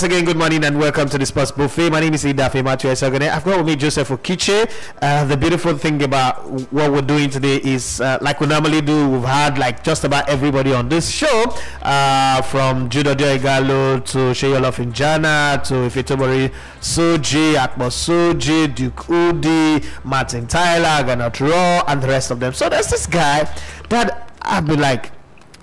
Once again, good morning and welcome to the Sports Buffet. My name is Idafe Matthew Esogone. I've got with me Joseph Okiche. Uh, the beautiful thing about what we're doing today is, uh, like we normally do, we've had like just about everybody on this show, uh, from Judo Ighalo to Seyi Olofinjana to Ifitobori Soji, Akmo Soji, Duke Udi, Martin Tyler, Gernot Rohr, and the rest of them. So there's this guy that I've been like,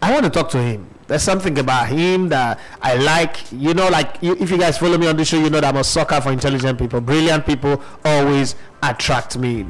I want to talk to him there's something about him that I like. You know, like you, if you guys follow me on the show, you know that I'm a sucker for intelligent people. Brilliant people always attract me,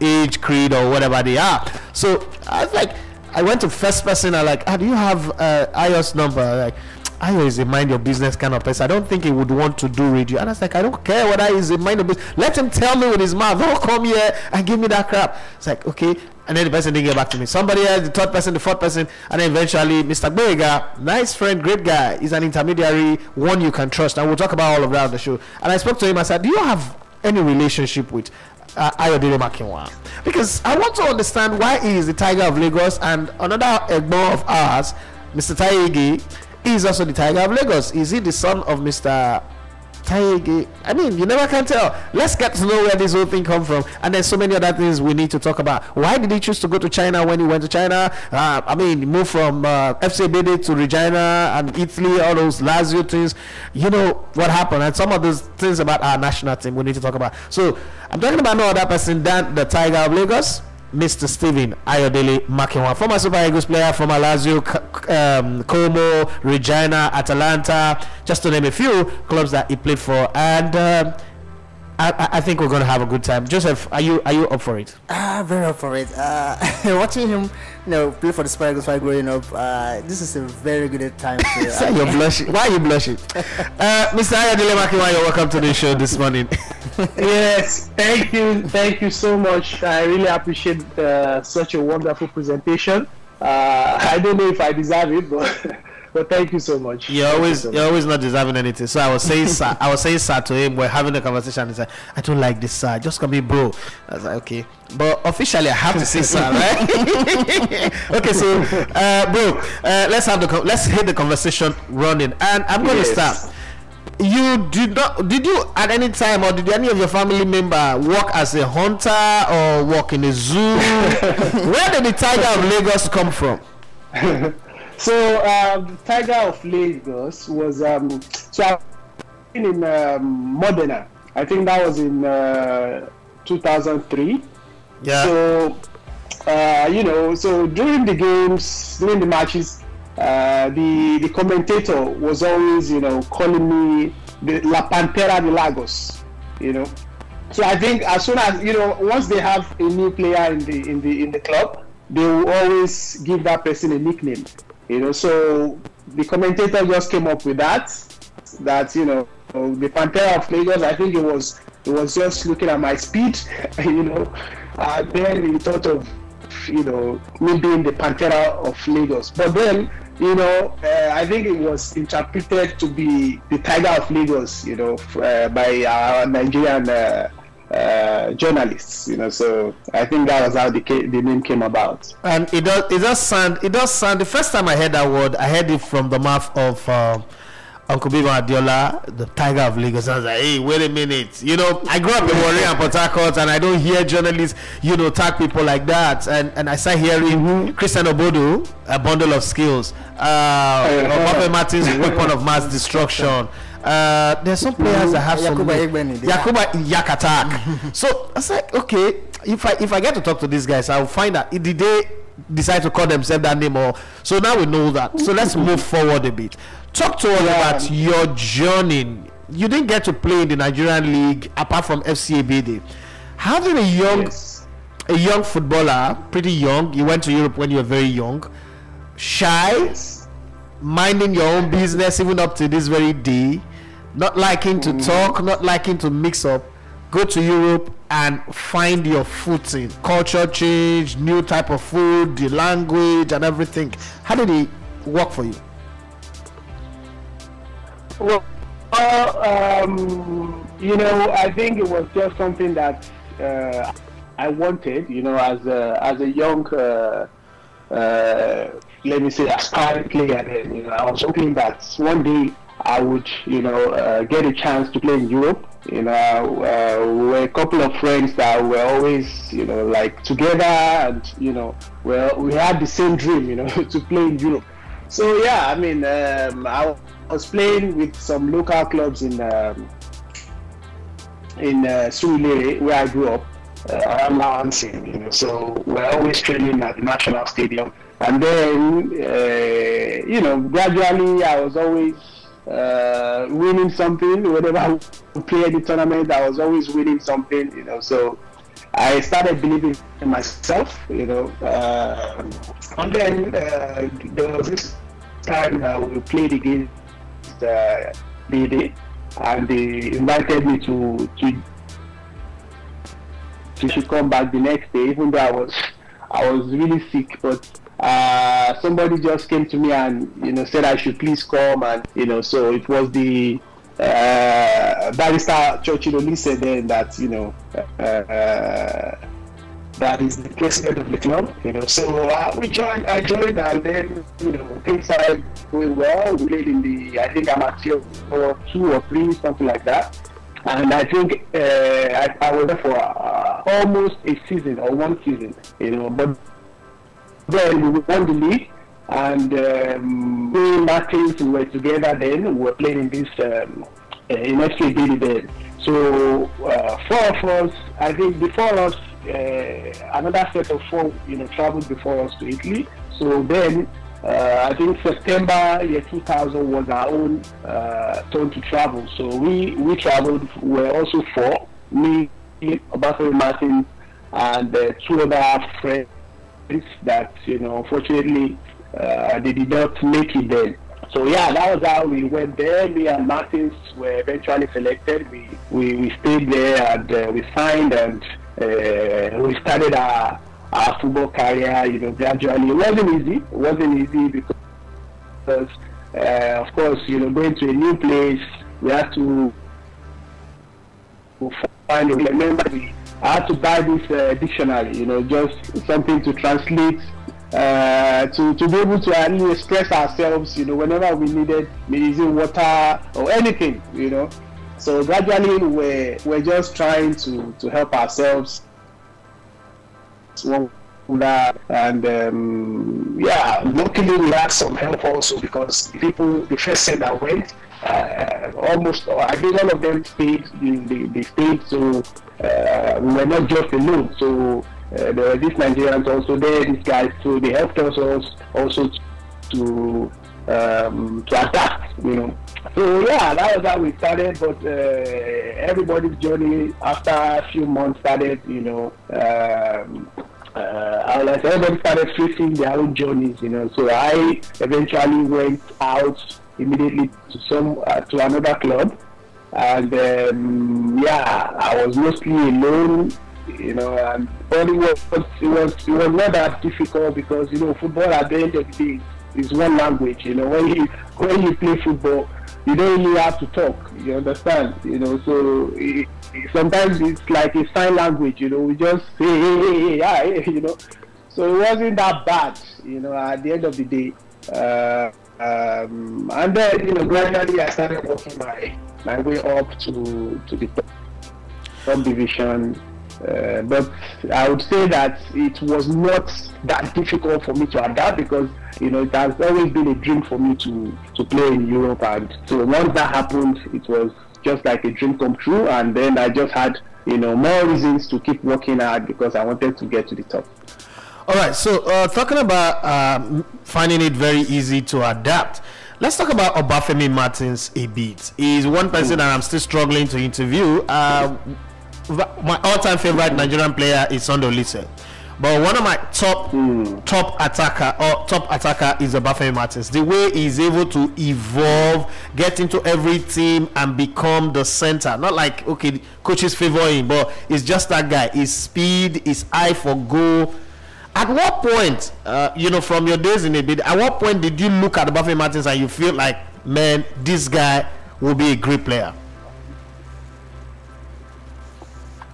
age, creed, or whatever they are. So I was like, I went to first person. I like, ah, do you have uh, iOS number? Like, I is a mind your business kind of person. I don't think he would want to do radio. And I was like, I don't care whether he's a mind your business. Let him tell me with his mouth. Don't come here and give me that crap. It's like, okay. And then the person didn't get back to me. Somebody else, the third person, the fourth person, and then eventually Mr. Boyega, nice friend, great guy. He's an intermediary, one you can trust. And we'll talk about all of that on the show. And I spoke to him. I said, Do you have any relationship with uh, Ayodele Makinwa? Because I want to understand why he is the Tiger of Lagos and another Egbo of ours, Mr. Taigi, is also the Tiger of Lagos. Is he the son of Mr. Taigi? I mean, you never can tell. Let's get to know where this whole thing come from. And there's so many other things we need to talk about. Why did he choose to go to China when he went to China? Uh, I mean, move from uh, FC Ebedei to Reggina and Italy, all those Lazio things. You know what happened, and some of those things about our national team we need to talk about. So I'm talking about no other person than the Tiger of Lagos. Mr. Stephen Ayodele Makinwa, former Super Eagles player from Lazio, um, Como, Reggina, Atalanta, just to name a few clubs that he played for. And um, I, I, think we're going to have a good time. Joseph, are you are you up for it? Ah, very up for it. Uh, watching him, you know, play for the Super Eagles while growing up, uh, this is a very good time. To, uh, you're blushing. Why are you blushing? Uh, Mr. Ayodele Makinwa, you're welcome to the show this morning. yes, thank you, thank you so much. I really appreciate uh, such a wonderful presentation. Uh, I don't know if I deserve it, but. But thank you so much. You're always you are always not deserving anything. So I was saying sir, I was saying sir to him. We're having a conversation. He said, "I don't like this sir. Just call me bro." I was like, "Okay." But officially, I have to say sir, right? okay, so uh, bro, uh, let's have the let's hit the conversation running, and I'm going yes. to start you did not did you at any time or did any of your family member work as a hunter or work in a zoo where did the tiger of lagos come from So um, Tiger of Lagos was um, so been in um, Modena. I think that was in uh, 2003. Yeah. So uh, you know, so during the games, during the matches, uh, the the commentator was always you know calling me the La Pantera de Lagos. You know, so I think as soon as you know, once they have a new player in the in the in the club, they will always give that person a nickname. You know, so the commentator just came up with that. That you know, the Pantera of Lagos. I think it was it was just looking at my speed. You know, uh, then he thought of you know me being the Pantera of Lagos. But then you know, uh, I think it was interpreted to be the Tiger of Lagos. You know, uh, by our Nigerian uh, journalists. You know, so I think that was how the the name came about. And it does it does sound it does sound. The first time I heard that word, I heard it from the mouth of. Um, Uncle Bibo Adiola, the tiger of Lagos. I was like, hey, wait a minute. You know, I grew up in Warri and Port Harcourt, and I don't hear journalists, you know, tag people like that. And and I start hearing mm-hmm. Christian Obodo, a bundle of skills. Uh, uh Martins, weapon of mass destruction. Uh, there's some players that have some Yakuba Yakatak. so I was like, okay, if I if I get to talk to these guys, I'll find out did they decide to call themselves that name or so now we know that. So let's move forward a bit. Talk to us yeah. about your journey. You didn't get to play in the Nigerian league apart from FC Ebedei. Having a young yes. a young footballer, pretty young, you went to Europe when you were very young, shy, yes. minding your own business even up to this very day not liking to mm. talk, not liking to mix up, go to Europe and find your footing. Culture change, new type of food, the language, and everything. How did it work for you? Well, uh, um, you know, I think it was just something that uh, I wanted. You know, as a as a young, uh, uh let me say, aspiring player. Then, you know, I was hoping that one day I would, you know, uh, get a chance to play in Europe. You know, uh, we were a couple of friends that were always, you know, like together, and you know, well, we had the same dream, you know, to play in Europe. So yeah, I mean, um, I was playing with some local clubs in um, in uh, where I grew up, uh, around Lansing, you know. So we're always training at the National Stadium, and then, uh, you know, gradually I was always uh, winning something. Whenever I played the tournament, I was always winning something, you know. So I started believing in myself, you know. Uh, and then uh, there was this time uh, we played against uh, and they invited me to to to come back the next day, even though I was I was really sick, but uh, somebody just came to me and you know said I should please come and you know so it was the uh, barrister Churchill said then that you know uh, uh, that is the president of the club you know so uh, we joined I joined and then you know things started going well. We played in the I think amateur or two or three something like that. And I think uh, I, I was there for uh, almost a season or one season you know but then we won the league, and um, me and Martins were together then. We were playing in this um, uh, in SK then. So uh, four of us, I think before us, uh, another set of four, you know, traveled before us to Italy. So then, uh, I think September year 2000 was our own uh, turn to travel. So we we traveled. We were also four, me, Obafemi Martin, and uh, two other friends that you know unfortunately uh, they did not make it there. So yeah, that was how we went there. Me and Martins were eventually selected. We we, we stayed there and uh, we signed and uh, we started our our football career. You know, gradually. It wasn't easy. It wasn't easy because uh, of course you know going to a new place we had to to find a remember we I had to buy this uh, dictionary, you know, just something to translate, uh, to, to be able to at express ourselves, you know, whenever we needed using water or anything, you know. So gradually we're, we're just trying to, to help ourselves. And um, yeah, luckily we had some help also because people, the first set that went, uh, almost, I think all of them stayed, they, they, stayed to uh, we were not just alone. So uh, there were these Nigerians also there, these guys, so they helped us also, to um, to adapt, you know. So yeah, that was how we started. But uh, everybody's journey after a few months started, you know. Um, uh, like everybody started facing their own journeys, you know. So I eventually went out immediately to some uh, to another club and um, yeah, I was mostly alone, you know, and it was it was it was not that difficult because you know football at the end of the day is one language. You know, when you when you play football, you don't really have to talk. You understand? You know, so it, sometimes it's like a sign language. You know, we just say hey hey hey, yeah, hey you know. So it wasn't that bad. You know, at the end of the day. Uh, um, and then you know gradually I started working my my way up to to the top division. Uh, but I would say that it was not that difficult for me to adapt because you know it has always been a dream for me to to play in Europe, and so once that happened, it was just like a dream come true. And then I just had you know more reasons to keep working hard because I wanted to get to the top. All right, so uh, talking about um, finding it very easy to adapt. Let's talk about Obafemi Martins a bit. He's one person that I'm still struggling to interview. Uh, my all-time favorite Nigerian player is Sunday Oliseh. But one of my top mm. top attacker or top attacker is Obafemi Martins. The way he's able to evolve, get into every team and become the center. Not like okay, coaches favor him, but it's just that guy. His speed, his eye for goal at what point, uh, you know, from your days in a bit, at what point did you look at Buffy Martins and you feel like, man, this guy will be a great player?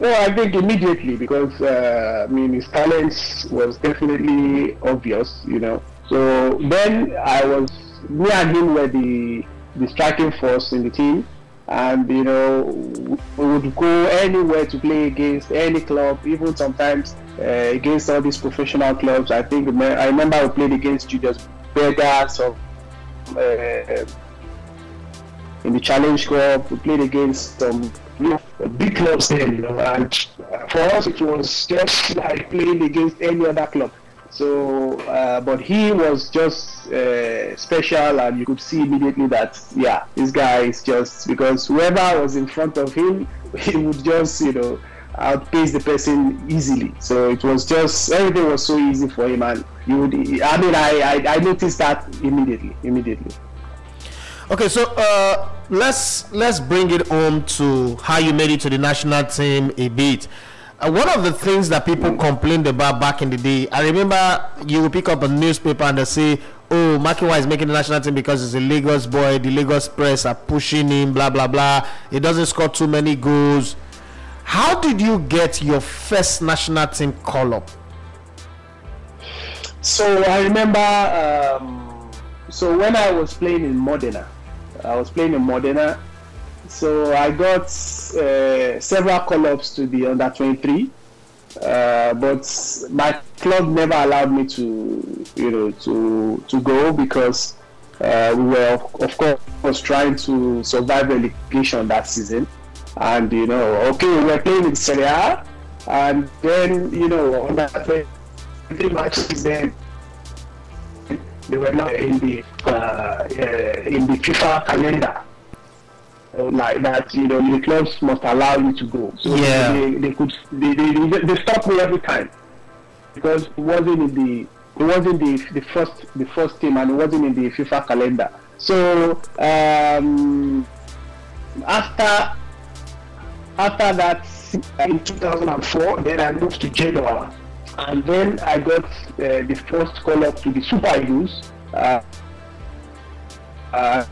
Well, I think immediately because uh, I mean his talents was definitely obvious, you know. So then I was me and him were the the striking force in the team, and you know we would go anywhere to play against any club, even sometimes uh, against all these professional clubs. I think I remember we played against Julius Berger, so uh, in the Challenge Cup, we played against some know, big clubs then, you know, and for us it was just like playing against any other club. So, uh, but he was just uh, special, and you could see immediately that, yeah, this guy is just because whoever was in front of him, he would just, you know, outpace the person easily. So it was just everything was so easy for him, and you would. I mean, I I, I noticed that immediately, immediately. Okay, so uh, let's let's bring it home to how you made it to the national team a bit. Uh, one of the things that people complained about back in the day, I remember you would pick up a newspaper and they say, "Oh, Makinwa is making the national team because he's a Lagos boy. The Lagos press are pushing him, blah blah blah. He doesn't score too many goals." How did you get your first national team call up? So I remember. Um, so when I was playing in Modena, I was playing in Modena so I got uh, several call-ups to the under 23, uh, but my club never allowed me to, you know, to to go because uh, we were of course trying to survive relegation that season, and you know, okay, we were playing in Serie A, and then you know, on that 23 matches then they were not in the uh, in the FIFA calendar like that, you know, the clubs must allow you to go. So yeah. they, they could they, they, they stop me every time because it wasn't in the it wasn't the the first the first team and it wasn't in the FIFA calendar. So um, after after that in 2004, then I moved to Genoa, and then I got uh, the first call up to the Super Eagles, uh, uh,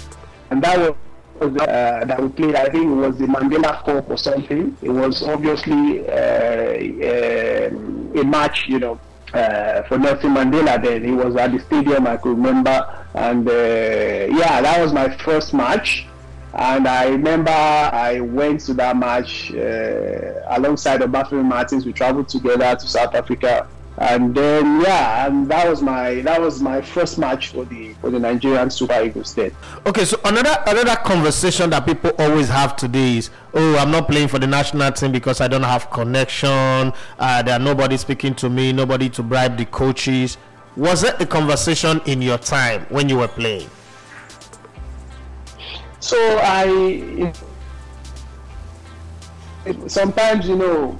and that was uh, that we played, I think it was the Mandela Cup or something. It was obviously uh, um, a match, you know, uh, for Nelson Mandela then. He was at the stadium, I could remember. And uh, yeah, that was my first match. And I remember I went to that match uh, alongside Obafemi Martins. We traveled together to South Africa. And then yeah and that was my that was my first match for the for the nigerian super eagles then. Okay so another another conversation that people always have today is oh i'm not playing for the national team because i don't have connection. Uh, there are nobody speaking to me nobody to bribe the coaches. Was it a conversation in your time when you were playing so i sometimes you know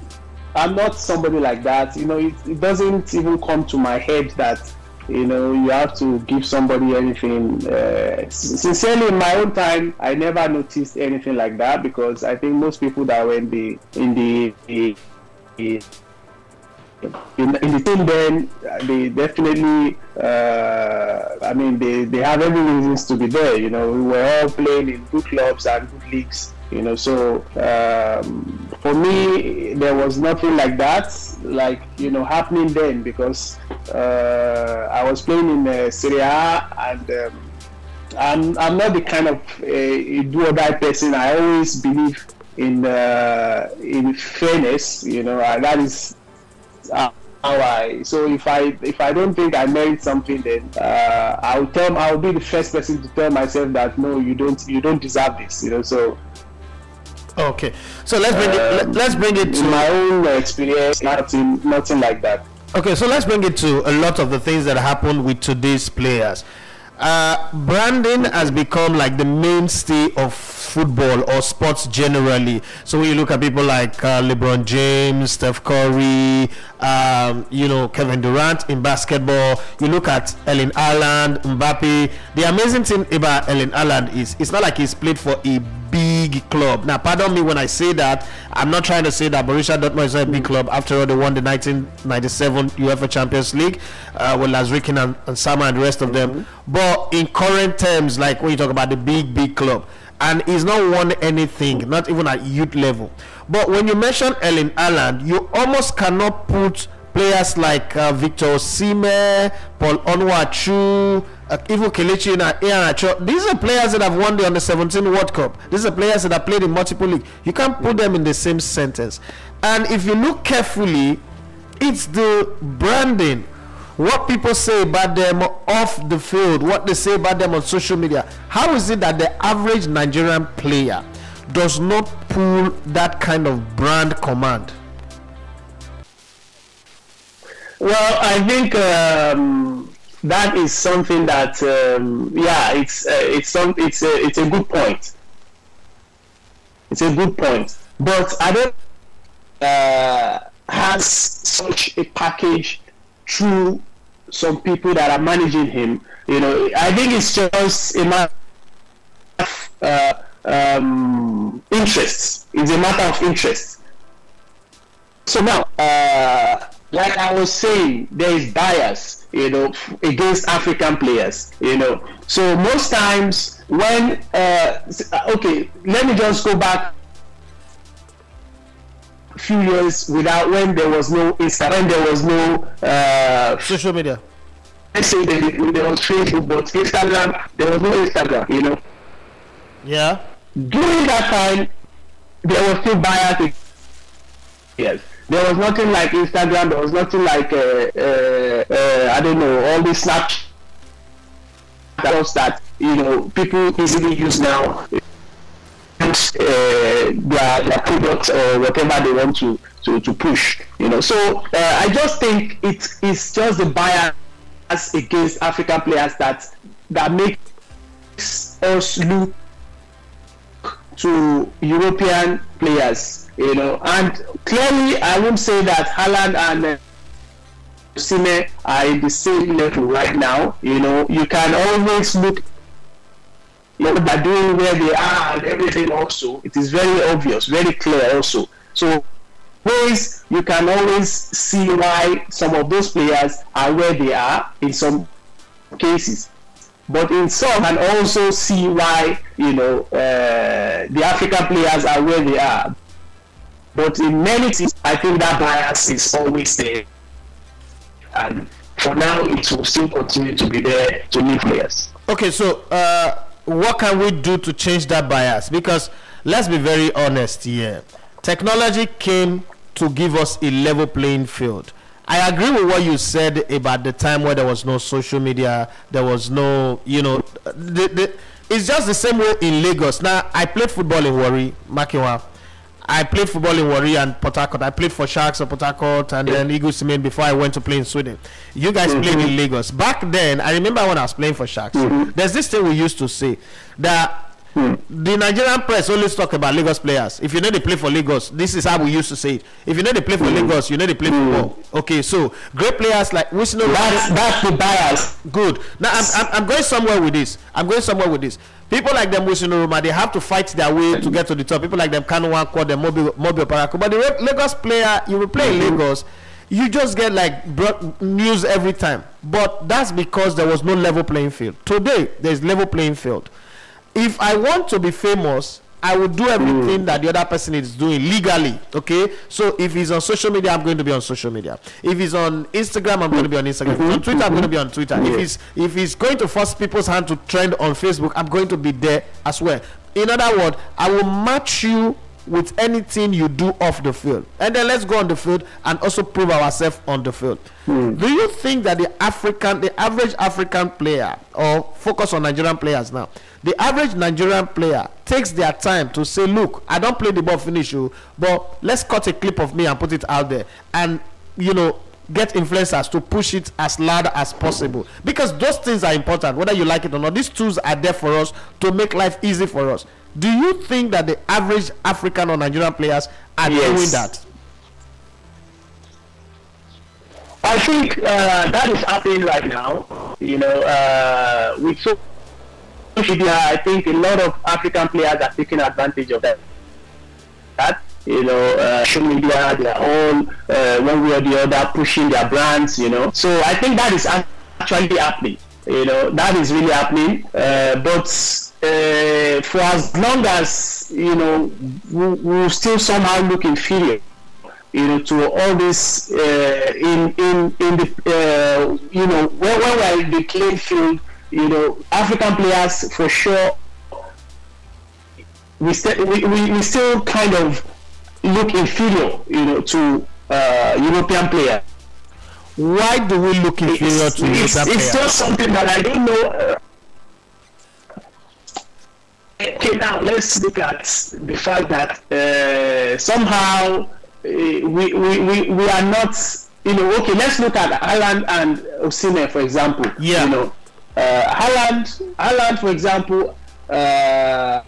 I'm not somebody like that. You know, it, it doesn't even come to my head that you know you have to give somebody anything. Uh, sincerely, in my own time, I never noticed anything like that because I think most people that were in the in the, the, the in, in, the team then they definitely uh, I mean they, they have every reasons to be there you know. We were all playing in good clubs and good leagues you know. So um, for me there was nothing like that like you know happening then because uh, I was playing in uh, Serie A and um, I'm, I'm not the kind of uh, do or die person. I always believe in uh, in fairness you know. That is how I so if I if I don't think I merit something then uh, I'll tell I'll be the first person to tell myself that no you don't you don't deserve this you know so Okay, so let's bring um, it. Let's bring it to my own experience. Nothing, nothing like that. Okay, so let's bring it to a lot of the things that happen with today's players. Uh, branding has become like the mainstay of football or sports generally. So when you look at people like uh, LeBron James, Steph Curry, um, you know Kevin Durant in basketball, you look at Erling Haaland, Mbappe. The amazing thing about Erling Haaland is it's not like he's played for a big club. Now, pardon me when I say that. I'm not trying to say that Borussia Dortmund is a big club. After all, they won the 1997 UEFA Champions League uh, with Lars Ricken and, and Sammer and the rest of mm-hmm. them. But in current terms, like when you talk about the big, big club, and he's not won anything, not even at youth level. But when you mention Erling Haaland, you almost cannot put players like uh, Victor Osimhen, Paul Onuachu, uh, even Kelechi and. These are players that have won the Under 17 World Cup. These are players that have played in multiple leagues. You can't put them in the same sentence. And if you look carefully, it's the branding what people say about them off the field, what they say about them on social media. How is it that the average Nigerian player does not pull that kind of brand command? Well, I think um, that is something that, um, yeah, it's uh, it's some it's a it's a good point. It's a good point, but I don't uh, has such a package through some people that are managing him. You know, I think it's just a matter of uh, um, interest. It's a matter of interest. So now, uh, like I was saying, there is bias, you know, against African players, you know. So most times when, uh, okay, let me just go back few years without when there was no Instagram, there was no uh, social media. Let's say there, there was Facebook, but Instagram, there was no Instagram, you know. Yeah. During that time, there was still bias. Yes. There was nothing like Instagram. There was nothing like uh, uh, uh, I don't know all these Snapchat that you know people easily use now uh, their, their products or whatever they want to, to, to push. You know, so uh, I just think it is just the bias against African players that that makes us look to European players. You know, and clearly I won't say that Haaland and uh, Simy are in the same level right now. You know, you can always look you know, by doing, where they are, and everything also, it is very obvious, very clear also. So, ways you can always see why some of those players are where they are in some cases. But in some, and also see why you know uh, the African players are where they are. But in many cases, I think that bias is always there, and for now, it will still continue to be there to new players. Okay, so uh, what can we do to change that bias? Because let's be very honest here. Technology came to give us a level playing field. I agree with what you said about the time where there was no social media, there was no, you know, the, the, it's just the same way in Lagos. Now, I played football in Warri, Makinwa. I played football in Warri and Port Harcourt. I played for Sharks of Port Harcourt and then Eagles Cement before I went to play in Sweden. You guys mm-hmm. played in Lagos. Back then, I remember when I was playing for Sharks, mm-hmm. there's this thing we used to say that Hmm. The Nigerian press always talk about Lagos players. If you know they play for Lagos, this is how we used to say it. If you know they play for hmm. Lagos, you know they play hmm. football. Okay, so great players like Wilson. That's that's the bias. Good. Now I'm, I'm, I'm going somewhere with this. I'm going somewhere with this. People like them Wilson Oruma, they have to fight their way to get to the top. People like them Kanu Nwankwo, them Mobile Mobi Oparaku. But the Lagos player, you will play in Lagos you just get like news every time but that's because there was no level playing field today there's level playing field if I want to be famous, I will do everything mm. that the other person is doing legally. Okay. So if he's on social media, I'm going to be on social media. If he's on Instagram, I'm going to be on Instagram. On Twitter, I'm going to be on Twitter. If he's if he's going to force people's hand to trend on Facebook, I'm going to be there as well. In other words, I will match you with anything you do off the field. And then let's go on the field and also prove ourselves on the field. Hmm. Do you think that the African, the average African player, or focus on Nigerian players now, the average Nigerian player takes their time to say, look, I don't play the ball finish you, but let's cut a clip of me and put it out there. And, you know, get influencers to push it as loud as possible because those things are important whether you like it or not these tools are there for us to make life easy for us do you think that the average African or Nigerian players are yes. doing that? I think uh, that is happening right now. You know, uh, with social media, I think a lot of African players are taking advantage of that. That you know, uh, social media, are all uh, one way or the other pushing their brands. You know, so I think that is actually happening. You know, that is really happening. Uh, but uh, for as long as you know we, we still somehow look inferior you know, to all this uh, in in in the uh, you know when, when we're in the playing field, you know, African players for sure. We still we, we, we still kind of look inferior, you know, to uh, European players. Why do we look inferior It's, to it's, European it's players? just something that I don't know. Uh, okay, now let's look at the fact that uh, somehow uh, we, we, we, we are not, you know, okay, let's look at Haaland and Osimhen, for example. Yeah. You know, uh, Haaland, Haaland, for example, uh,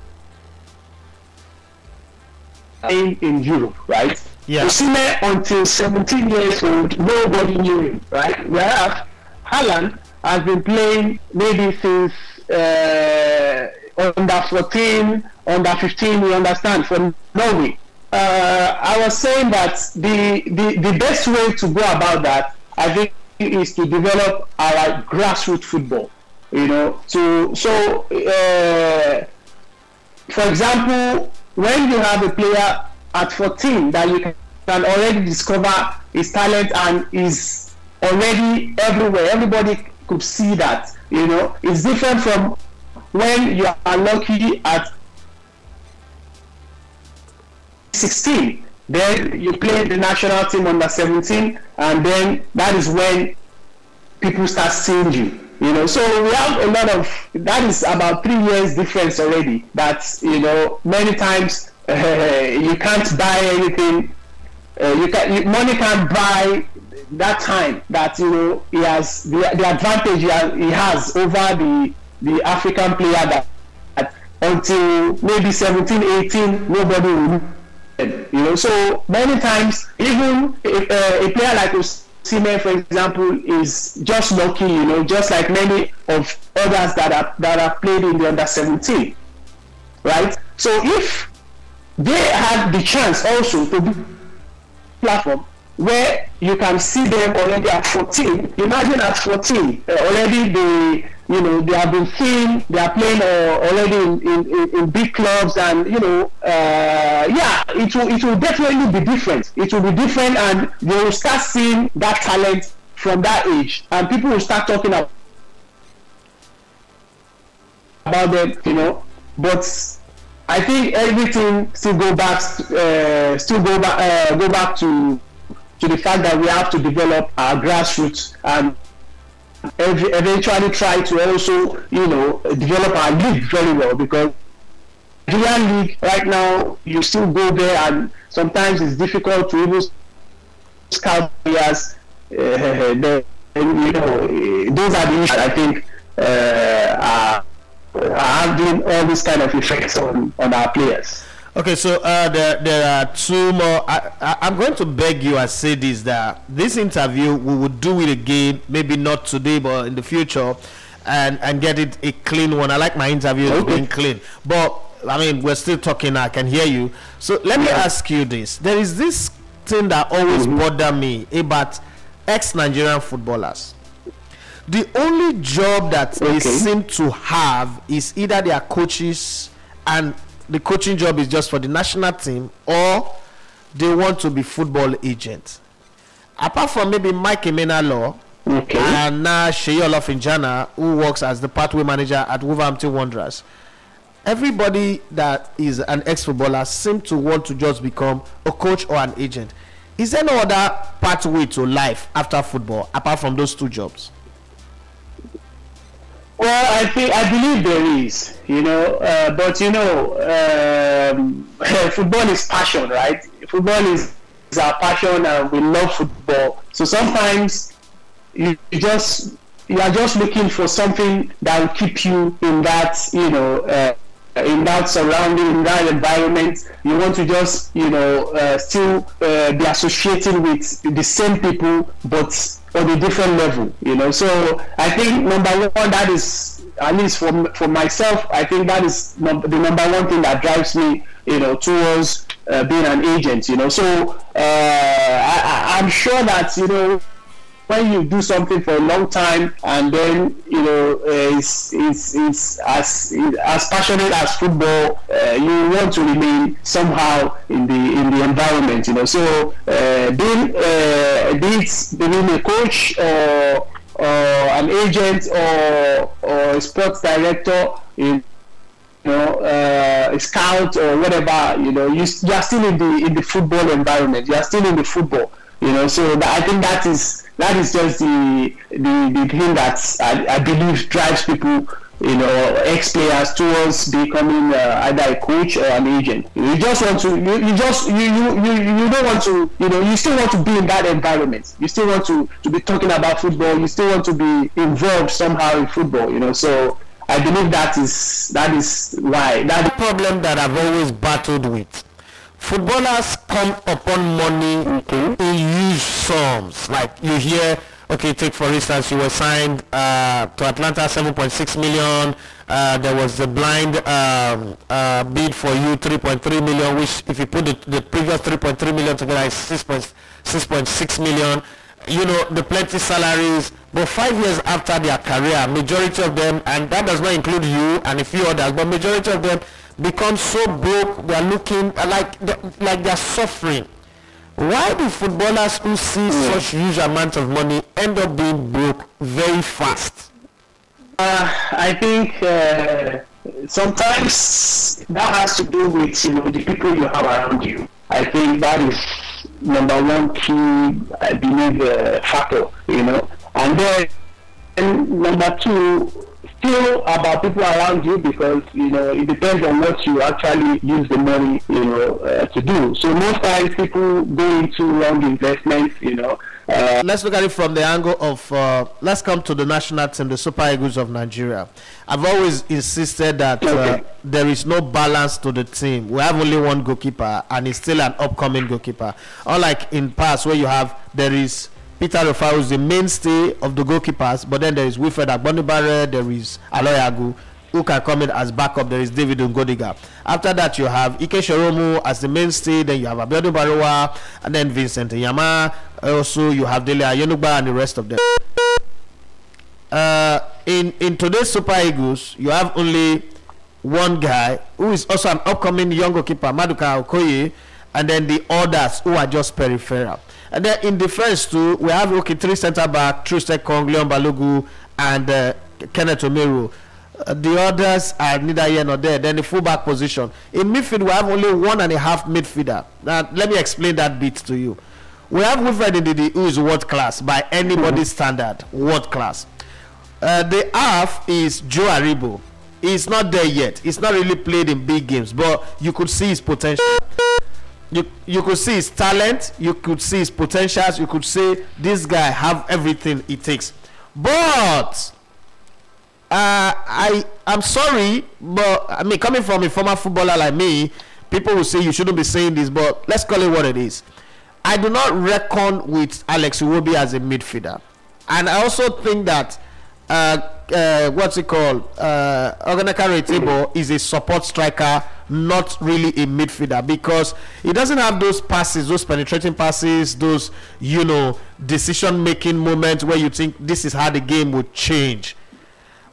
in, in Europe, right? Yeah. Osimhen until 17 years old, nobody knew him, right? Whereas Haaland has been playing maybe since uh, under 14, under 15, you understand, for Norway. Uh, I was saying that the, the, the best way to go about that, I think, is to develop our grassroots football. You know, to so uh, for example, when you have a player at 14 that you can already discover his talent and is already everywhere, everybody could see that. You know, it's different from when you are lucky at 16. Then you play the national team under 17, and then that is when people start seeing you. You know, so we have a lot of that is about three years difference already. That you know, many times uh, you can't buy anything. Uh, you can you, money can't buy that time that you know he has the, the advantage he has, he has over the the African player that, that until maybe 17, 18, nobody will you know, so many times, even if, uh, a player like Osimhen, for example, is just lucky, you know, just like many of others that are that are played in the under 17, right? So if they had the chance also to be platform where you can see them already at 14. Imagine at 14, uh, already they, you know, they have been seen, they are playing uh, already in, in, in big clubs, and you know, uh, yeah, it will it will definitely be different. It will be different, and they will start seeing that talent from that age, and people will start talking about them, you know. But I think everything still go back, uh, still go back, uh, go back to to the fact that we have to develop our grassroots and eventually try to also, you know, develop our league very well because Nigerian league right now you still go there and sometimes it's difficult to even scout players. Uh, the, you know, eh, those are the issues I think uh, are, are having all these kind of effects on, on our players. Okay, so uh, there, there are two more. I, I'm going to beg you I say this that this interview we will do it again, maybe not today, but in the future, and and get it a clean one. I like my interviews Okay. being clean, but I mean we're still talking. I can hear you. So let me ask you this: There is this thing that always bother me about ex-Nigerian footballers. The only job that they seem to have is either their coaches and the coaching job is just for the national team or they want to be football agents. Apart from maybe Mike Emenalo Okay. and now Seyi Olofinjana, who works as the pathway manager at Wolverhampton Wanderers, everybody that is an ex-footballer seems to want to just become a coach or an agent. Is there no other pathway to life after football apart from those two jobs? Well, I think I believe there is, you know, uh, but you know, um, football is passion, right? Football is, is our passion, and we love football. So sometimes you, just you are just looking for something that will keep you in that, you know, uh, in that surrounding, in that environment. You want to just, you know, uh, still uh, be associating with the same people, but on a different level, you know. So I think number one, that is at least for for myself, I think that is num- the number one thing that drives me, you know, towards uh, being an agent, you know. So uh, I, I'm sure that you know when you do something for a long time and then you know uh, it's, it's, it's as as passionate as football uh, you want to remain somehow in the in the environment you know so uh, being uh, being a coach or or an agent or or a sports director in you know, uh, a scout or whatever, you know, you, you are still in the in the football environment. You are still in the football you know so that, i think that is that is just the the, the thing that I, I believe drives people you know ex players towards becoming uh, either a coach or an agent. You just want to you, you just you, you you you don't want to you know you still want to be in that environment. You still want to to be talking about football. You still want to be involved somehow in football you know. So I believe that is that is why that the problem that I've always battled with footballers come upon money okay. in huge sums. Like you hear, okay, take for instance, you were signed uh, to Atalanta 7.6 million. Uh, there was the blind um, uh, bid for you 3.3 million, which if you put the, the previous 3.3 million together is 6.6 million. You know, the plenty salaries, but five years after their career, majority of them, and that does not include you and a few others, but majority of them become so broke they are looking like like they are suffering. Why do footballers who see mm. such huge amount of money end up being broke very fast? Uh, i think uh, sometimes that has to do with you know the people you have around you. I think that is number one key i believe uh, factor you know. And then and number two still about people around you because you know it depends on what you actually use the money you know uh, to do. So most times people go into wrong investments. You know. Uh, let's look at it from the angle of uh, let's come to the national team, the Super Eagles of Nigeria. I've always insisted that uh, okay. there is no balance to the team. We have only one goalkeeper, and he's still an upcoming goalkeeper. Unlike in past, where you have there is Peter Rufai is the mainstay of the goalkeepers, but then there is Wilfred Agbonavbare, there is Aloy who can come in as backup. There is David Ngodigha. After that, you have Ike Shorunmu as the mainstay. Then you have Abiodun Baruwa, and then Vincent Enyeama. Also, you have Dele Ayenugba and the rest of them. Uh, in in today's Super Eagles, you have only one guy who is also an upcoming young goalkeeper, Maduka Okoye, and then the others who are just peripheral. And then in the first two, we have okay three centre back, Troost-Ekong, Leon Balogun, and uh, Kenneth Omeruo. Uh, the others are neither here nor there. Then the fullback position. In midfield, we have only one and a half midfielder. Now, let me explain that bit to you. We have Wilfred Ndidi, who is world class by anybody's standard, world class. Uh, the half is Joe Aribo. He's not there yet. He's not really played in big games, but you could see his potential you you could see his talent you could see his potentials you could say this guy have everything it takes. But uh, i i'm sorry but i mean coming from a former footballer like me people will say you shouldn't be saying this but let's call it what it is. I do not reckon with alex iwobi as a midfielder. And i also think that uh, uh, what's it called? Uh, Ogoneka is a support striker, not really a midfielder because he doesn't have those passes, those penetrating passes, those you know decision making moments where you think this is how the game would change.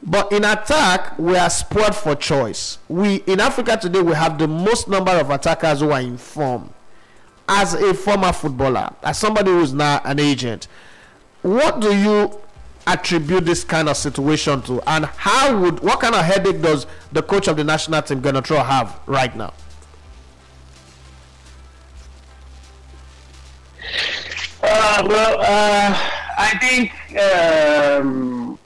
But in attack, we are spoiled for choice. We in Africa today we have the most number of attackers who are in form. As a former footballer, as somebody who's now an agent, what do you attribute this kind of situation to? And how would what kind of headache does the coach of the national team Gernot Rohr have right now? Uh, well uh, I think um,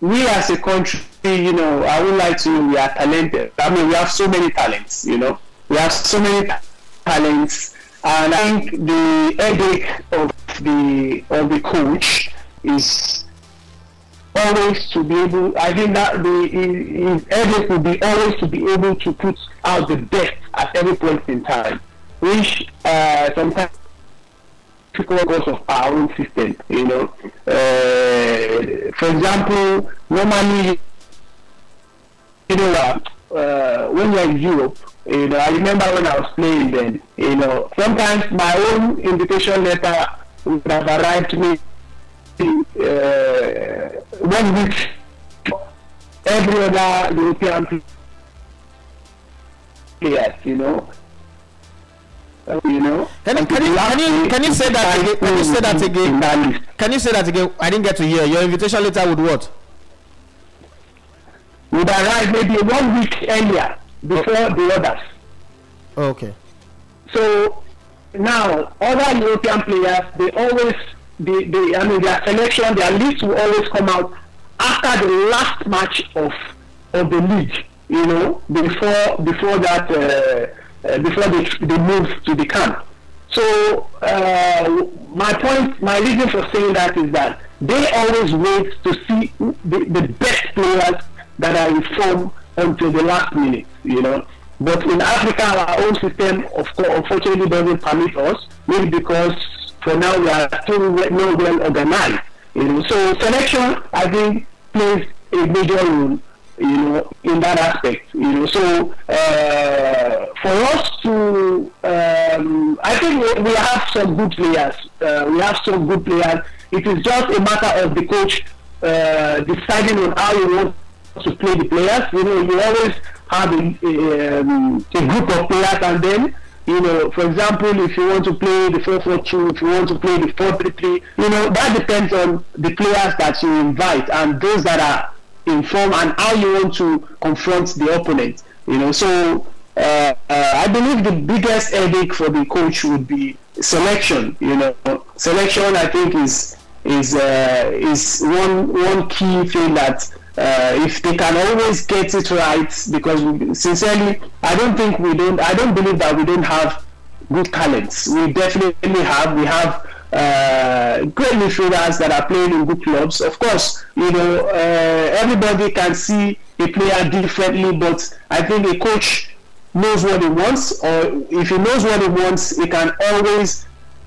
we as a country you know I would like to we are talented. I mean we have so many talents you know. We have so many talents. And I think the headache of the of the coach is always to be able I think that the his will be always to be able to put out the best at every point in time, which uh, sometimes because of our own system, you know. Uh, for example, normally, you know, uh, uh, when you're in Europe, you know, I remember when I was playing then, you know, sometimes my own invitation letter would have arrived to me uh, one week every other European players, you know. Uh, you know. Can you can you can you, can you say that again? Can you say that again? Can you say that again? I didn't get to hear. Your invitation letter would what? Would arrive maybe one week earlier before the others. Oh, okay. So now other European players they always they, they I mean their selection their list will always come out after the last match of of the league you know before before that uh, uh, before they, they move to the camp so uh, my point my reason for saying that is that they always wait to see the, the best players that are in form until the last minute you know but in Africa, our own system, of course, unfortunately, doesn't permit us. Maybe because for now we are still not well organized. You know, so selection, I think, plays a major role. You know, in that aspect. You know, so uh, for us to, um, I think we, we have some good players. Uh, we have some good players. It is just a matter of the coach uh, deciding on how you want to play the players. You know, you always have a, a, um, a group of players and then you know, for example, if you want to play the 4-4-2, if you want to play the 4-3-3, you know, that depends on the players that you invite and those that are informed and how you want to confront the opponent. You know, so uh, uh, I believe the biggest headache for the coach would be selection. You know, selection I think is is uh, is one one key thing that uh, if they can always get it right, because we, sincerely, I don't think we don't. I don't believe that we don't have good talents. We definitely have. We have uh, great midfielders that are playing in good clubs. Of course, you know uh, everybody can see a player differently, but I think a coach knows what he wants, or if he knows what he wants, he can always,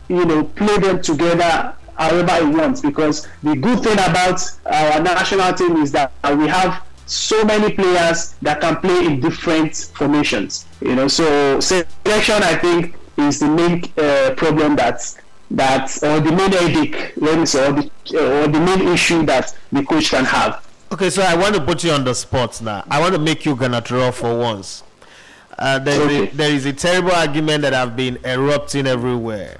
you know, play them together however he wants because the good thing about our national team is that we have so many players that can play in different formations you know so selection i think is the main uh, problem that that or the main headache let me say or the, or the main issue that the coach can have Okay, so I want to put you on the spot now. I want to make you gonna draw for once. Uh, there, Okay. is a, there is a terrible argument that have been erupting everywhere.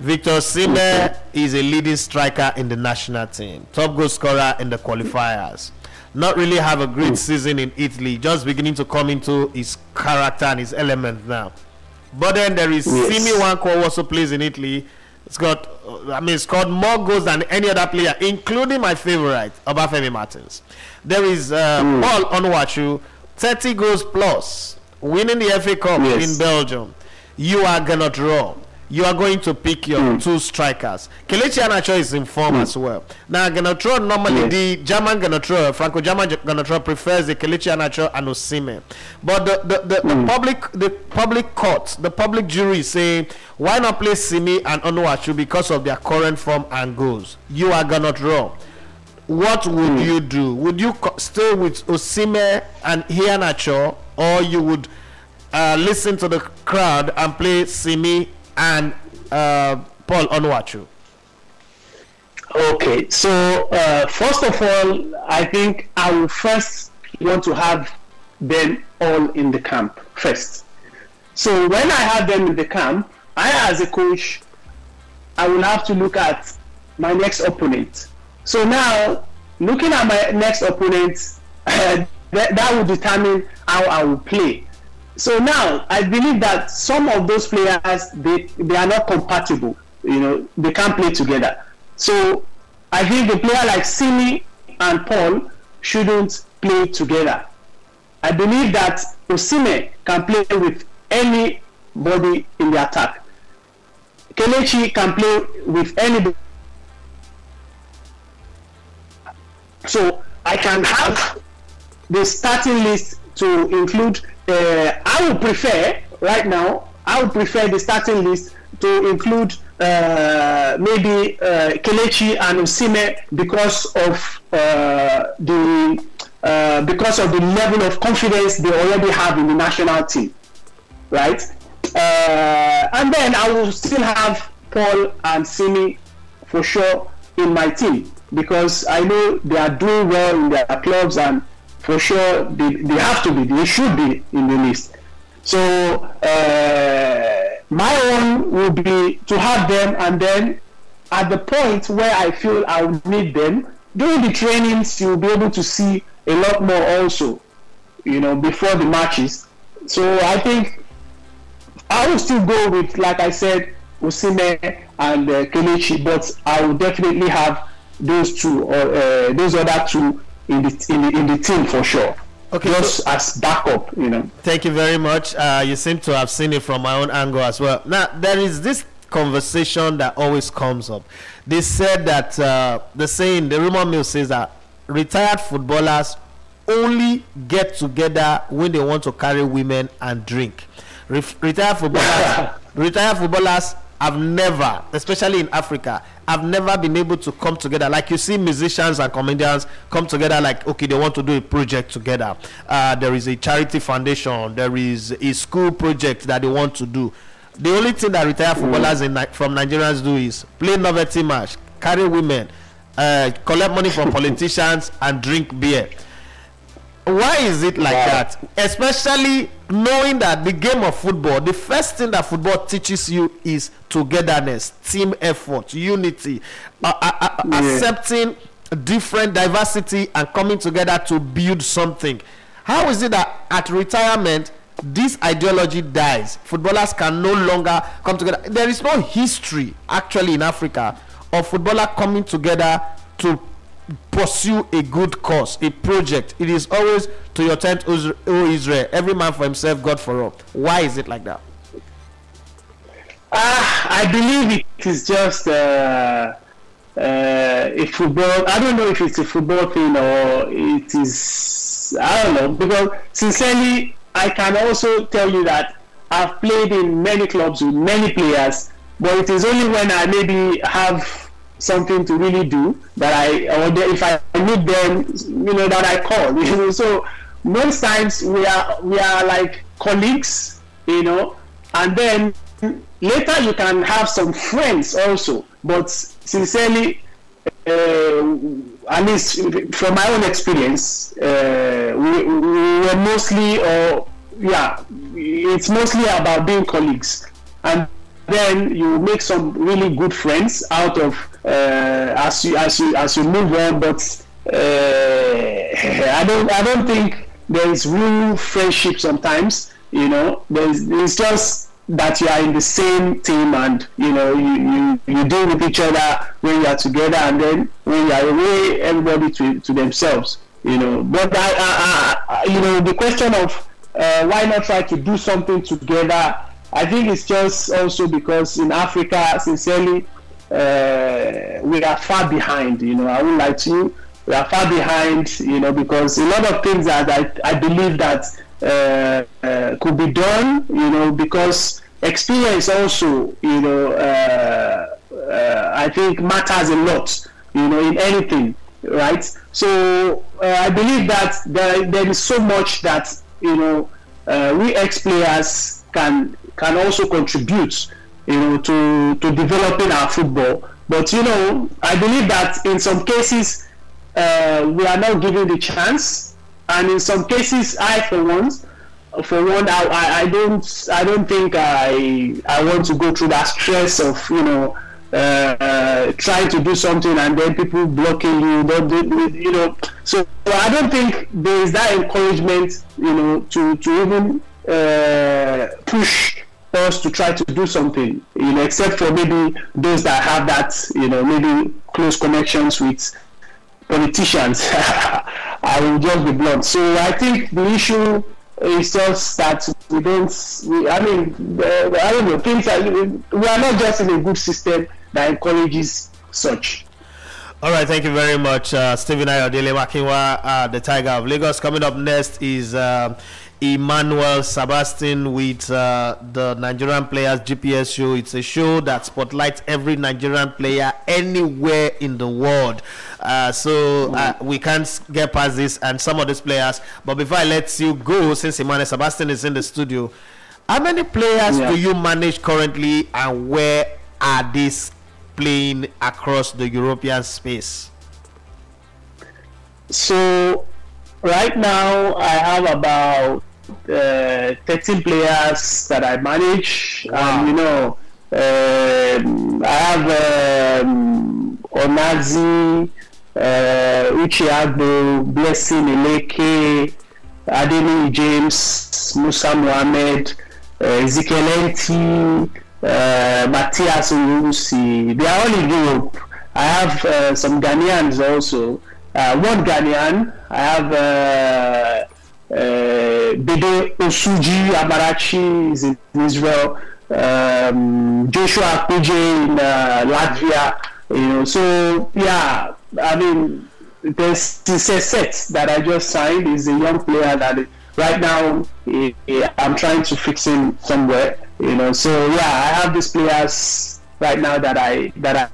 Victor Osimhen is a leading striker in the national team, top goal scorer in the qualifiers. Not really have a great season in Italy, just beginning to come into his character and his element now. But then there is Yes. Simy Nwankwo who also plays in Italy. It's got, I mean, scored more goals than any other player, including my favorite, Obafemi Martins. There is uh, Paul Onuachu, 30 goals plus, winning the FA Cup Yes. in Belgium. You are gonna draw. You are going to pick your hmm. two strikers. Kelechi Iheanacho is in form hmm. as well. Now, Gernot Rohr normally Yes. the German Gernot Rohr, Franco German Gernot Rohr prefers the Kelechi Iheanacho and Osimhen. But the the, the, the hmm. public the public court, the public jury is saying why not play Simy and Onuachu because of their current form and goals. You are gonna draw. What would you do? Would you stay with Osimhen and Iheanacho, or you would uh, listen to the crowd and play Simy and uh, Paul Onuachu? Okay, so uh, first of all, I think I will first want to have them all in the camp first. So when I have them in the camp, I as a coach, I will have to look at my next opponent. So now, looking at my next opponent, that, that will determine how I will play. So now, I believe that some of those players they they are not compatible. You know, they can't play together. So I think a player like Simy and Paul shouldn't play together. I believe that Osimhen can play with anybody in the attack. Kelechi can play with anybody. So I can have the starting list to include. Uh, I would prefer right now. I would prefer the starting list to include uh, maybe uh, Kelechi and Osimhen because of uh, the uh, because of the level of confidence they already have in the national team, right? Uh, and then I will still have Paul and Simy for sure in my team because I know they are doing well in their clubs and for sure they, they have to be, they should be in the list. So uh, my own will be to have them and then at the point where I feel I will need them, during the trainings you'll be able to see a lot more also, you know, before the matches. So I think I will still go with, like I said, Osimhen and uh, Kelechi, but I will definitely have those two or uh, those other two in the, in the in the team for sure. Okay, just so, as backup, you know. Thank you very much. Uh, you seem to have seen it from my own angle as well. Now there is this conversation that always comes up. They said that uh, the saying, the rumor mill says that retired footballers only get together when they want to carry women and drink. Re- retired footballers, retired footballers have never, especially in Africa, I've never been able to come together. Like you see musicians and comedians come together like, okay, they want to do a project together. Uh, there is a charity foundation. There is a school project that they want to do. The only thing that retired footballers in, from Nigerians do is play novelty match, carry women, uh, collect money from politicians, and drink beer why is it like that? Especially knowing that the game of football the first thing that football teaches you is togetherness team effort unity uh, uh, yeah. accepting different diversity and coming together to build something. How is it that at retirement this ideology dies? Footballers can no longer come together. There is no history actually in africa of footballer coming together to pursue a good cause, a project. It is always to your tent, O Israel. Every man for himself, God for all. Why is it like that? Uh, I believe it is just uh, uh, a football. I don't know if it's a football thing or it is. I don't know because sincerely, I can also tell you that I've played in many clubs with many players, but it is only when I maybe have something to really do that I or if I need them, you know, that I call. You know, so most times we are we are like colleagues, you know, and then later you can have some friends also. But sincerely, uh, at least from my own experience, uh, we, we were mostly or yeah, it's mostly about being colleagues and then you make some really good friends out of as you as you as you move on. But uh, I don't I don't think there is real friendship sometimes. You know, there's it's just that you are in the same team and you know you, you, you deal with each other when you are together and then when you are away everybody to, to themselves you know but I, I, I you know the question of uh, why not try to do something together I think it's just also because in Africa, sincerely, uh, we are far behind. You know, I would like to. We are far behind. You know, because a lot of things that I, I believe that uh, uh, could be done. You know, because experience also, you know, uh, uh, I think matters a lot. You know, in anything, right? So uh, I believe that there, there is so much that you know we ex players can can also contribute, you know, to to developing our football. But you know, I believe that in some cases uh, we are not given the chance, and in some cases, I for once, for one, I, I, don't I don't think I I want to go through that stress of you know. Uh, trying to do something and then people blocking you you know so i don't think there is that encouragement you know to to even uh, push us to try to do something, you know, except for maybe those that have that, you know, maybe close connections with politicians. I will just be blunt. So I think the issue is just that we don't. We, I mean, uh, I don't know. Things are we are not just in a good system that encourages such. All right, thank you very much, uh, Stephen Ayodele Makinwa, uh, the Tiger of Lagos. Coming up next is uh, Emmanuel Sebastian with uh, the Nigerian Players GPS show. It's a show that spotlights every Nigerian player anywhere in the world. Uh, so uh, we can't get past this and some of these players. But before I let you go, since Emmanuel Sebastian is in the studio, how many players yeah. do you manage currently and where are these playing across the European space? So right now I have about uh, 13 players that I manage. Wow. Um, you know, um, I have um, Onazi, uh, Uchiagbo, Blessing Eleke, Adeni James, Musa Mohammed, uh, Ezekiel Henty, uh, Matthias Urusi. They are all in Europe. I have uh, some Ghanaians also. Uh, one Ghanaian. I have uh, Bede Osuji Amarachi is in Israel. Um, Joshua Kuje in uh, Latvia. You know, so yeah, I mean, there's this set that I just signed. Is a young player that right now eh, eh, I'm trying to fix him somewhere. You know, so yeah, I have these players right now that I that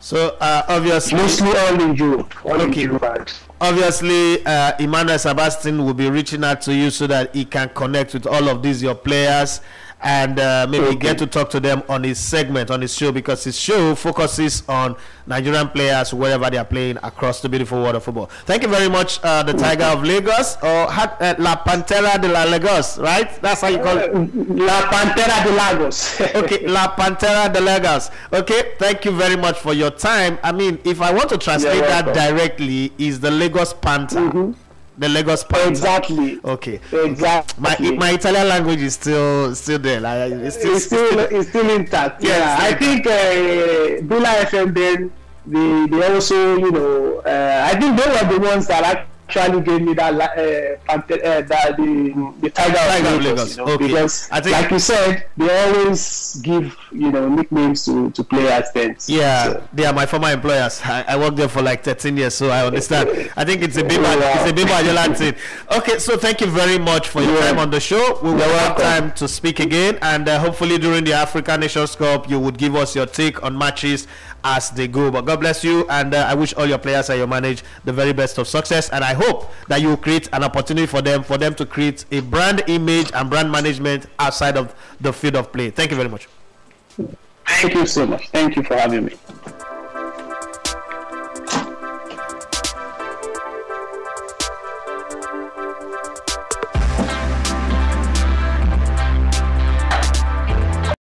So uh, obviously, mostly all in Europe. All Okay. in Europe. obviously, uh, Emmanuel Sebastian will be reaching out to you so that he can connect with all of these your players and uh, maybe Okay. get to talk to them on his segment on his show because his show focuses on Nigerian players wherever they are playing across the beautiful world of football. Thank you very much, uh, the Tiger of Lagos or uh, La Pantera de la Lagos, right? That's how you call it. La Pantera de Lagos. okay, La Pantera de Lagos. Okay, thank you very much for your time. I mean, if I want to translate that directly, is the Lagos Panther. The Lagos Panther. exactly. Okay. Exactly. My my Italian language is still still there. Like it's still, it's still it's still intact. Yeah, Yeah, I think uh, Bula FM then they they also you know uh, I think they were the ones that actually gave me that uh, uh, that the the Tiger, Tiger of Lagos, you know, okay. because I think- like you said they always give you know nicknames to to players then. Yeah, So, they are my former employers. I, I worked there for like 13 years, so I understand. I think it's a bit Wow. it's a bit Ajola thing. Okay, so thank you very much for your Yeah. time on the show. We will You're have welcome. time to speak again, and uh, hopefully during the African Nations Cup, you would give us your take on matches as they go. But God bless you, and uh, I wish all your players and your manage the very best of success. And I hope that you create an opportunity for them for them to create a brand image and brand management outside of the field of play. Thank you very much. Thank you so much. Thank you for having me.